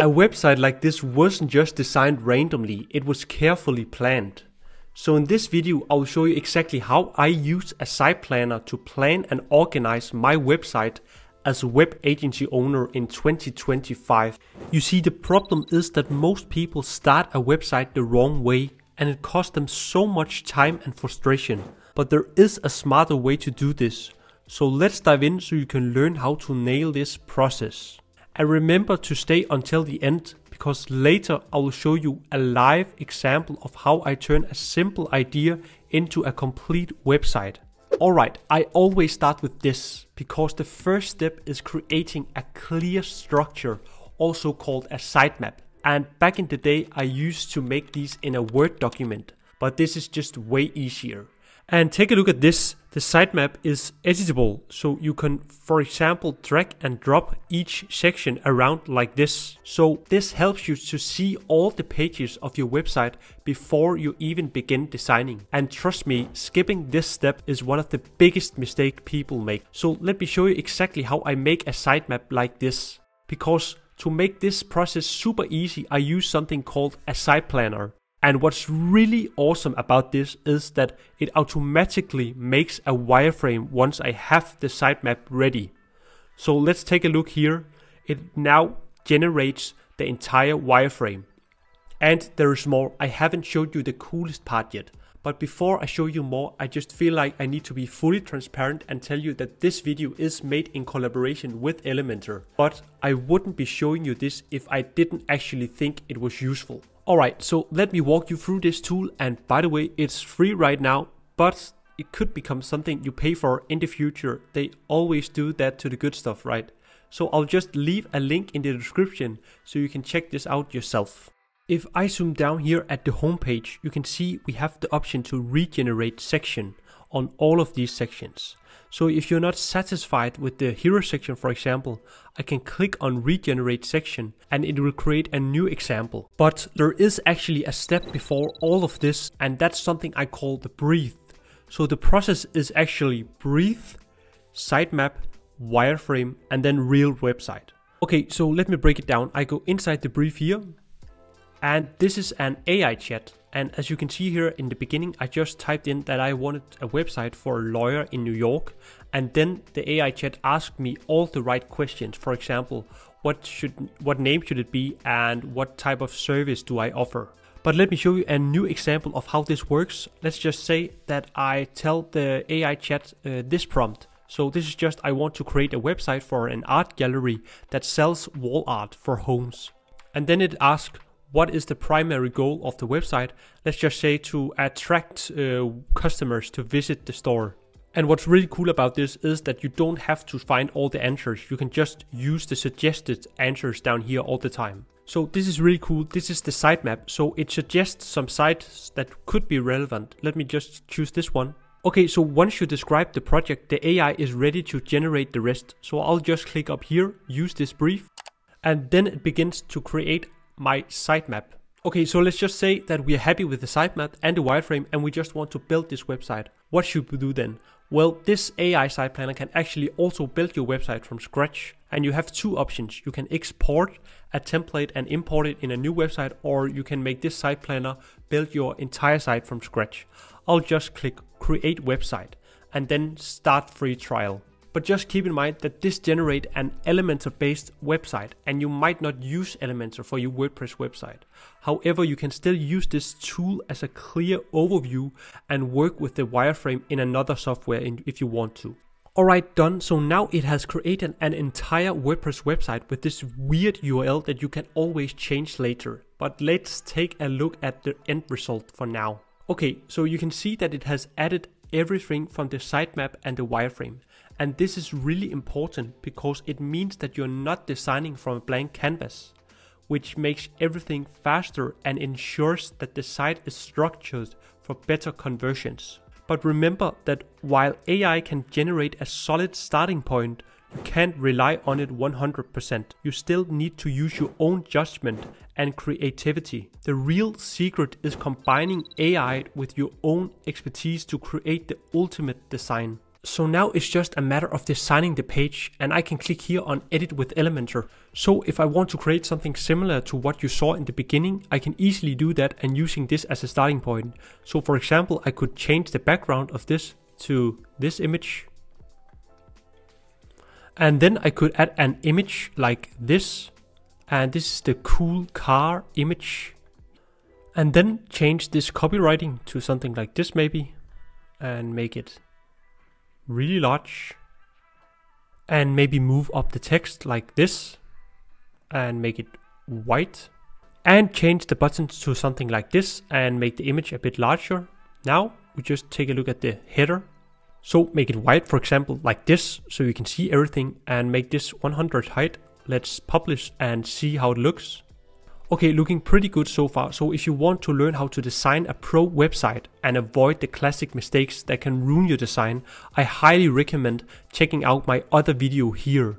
A website like this wasn't just designed randomly, it was carefully planned. So in this video I will show you exactly how I use a site planner to plan and organize my website as a web agency owner in 2025. You see the problem is that most people start a website the wrong way and it costs them so much time and frustration. But there is a smarter way to do this. So let's dive in so you can learn how to nail this process. And remember to stay until the end because later I will show you a live example of how I turn a simple idea into a complete website. Alright, I always start with this because the first step is creating a clear structure, also called a sitemap. And back in the day, I used to make these in a Word document, but this is just way easier. And take a look at this. The sitemap is editable, so you can, for example, drag and drop each section around like this. So this helps you to see all the pages of your website before you even begin designing. And trust me, skipping this step is one of the biggest mistakes people make. So let me show you exactly how I make a sitemap like this. Because to make this process super easy, I use something called a site planner. And what's really awesome about this is that it automatically makes a wireframe once I have the sitemap ready. So let's take a look here. It now generates the entire wireframe. And there is more. I haven't showed you the coolest part yet. But before I show you more, I just feel like I need to be fully transparent and tell you that this video is made in collaboration with Elementor. But I wouldn't be showing you this if I didn't actually think it was useful. Alright, so let me walk you through this tool and by the way, it's free right now, but it could become something you pay for in the future. They always do that to the good stuff, right? So I'll just leave a link in the description so you can check this out yourself. If I zoom down here at the home page, you can see we have the option to regenerate section on all of these sections. So if you're not satisfied with the hero section, for example, I can click on regenerate section and it will create a new example. But there is actually a step before all of this and that's something I call the brief. So the process is actually brief, sitemap, wireframe, and then real website. Okay, so let me break it down. I go inside the brief here and this is an AI chat. And as you can see here in the beginning, I just typed in that I wanted a website for a lawyer in New York. And then the AI chat asked me all the right questions. For example, what should what name should it be and what type of service do I offer? But let me show you a new example of how this works. Let's just say that I tell the AI chat uh, this prompt. So this is just I want to create a website for an art gallery that sells wall art for homes. And then it asks what is the primary goal of the website? Let's just say to attract uh, customers to visit the store. And what's really cool about this is that you don't have to find all the answers. You can just use the suggested answers down here all the time. So this is really cool. This is the sitemap. So it suggests some sites that could be relevant. Let me just choose this one. Okay, so once you describe the project, the AI is ready to generate the rest. So I'll just click up here, use this brief, and then it begins to create my sitemap. Okay, so let's just say that we are happy with the sitemap and the wireframe and we just want to build this website. What should we do then? Well, this AI site planner can actually also build your website from scratch. And you have two options. You can export a template and import it in a new website, or you can make this site planner build your entire site from scratch. I'll just click create website and then start free trial. But just keep in mind that this generate an Elementor based website and you might not use Elementor for your WordPress website. However, you can still use this tool as a clear overview and work with the wireframe in another software if you want to. Alright, done. So now it has created an entire WordPress website with this weird URL that you can always change later. But let's take a look at the end result for now. Okay, so you can see that it has added everything from the sitemap and the wireframe. And this is really important because it means that you're not designing from a blank canvas, which makes everything faster and ensures that the site is structured for better conversions. But remember that while AI can generate a solid starting point, you can't rely on it 100%. You still need to use your own judgment and creativity. The real secret is combining AI with your own expertise to create the ultimate design. So now it's just a matter of designing the page and I can click here on edit with Elementor. So if I want to create something similar to what you saw in the beginning, I can easily do that and using this as a starting point. So for example, I could change the background of this to this image. And then I could add an image like this. And this is the cool car image. And then change this copywriting to something like this maybe. And make it really large and maybe move up the text like this and make it white and change the buttons to something like this and make the image a bit larger. Now we just take a look at the header. So make it white for example like this so you can see everything and make this 100 height. Let's publish and see how it looks. Okay, looking pretty good so far. So if you want to learn how to design a pro website and avoid the classic mistakes that can ruin your design, I highly recommend checking out my other video here.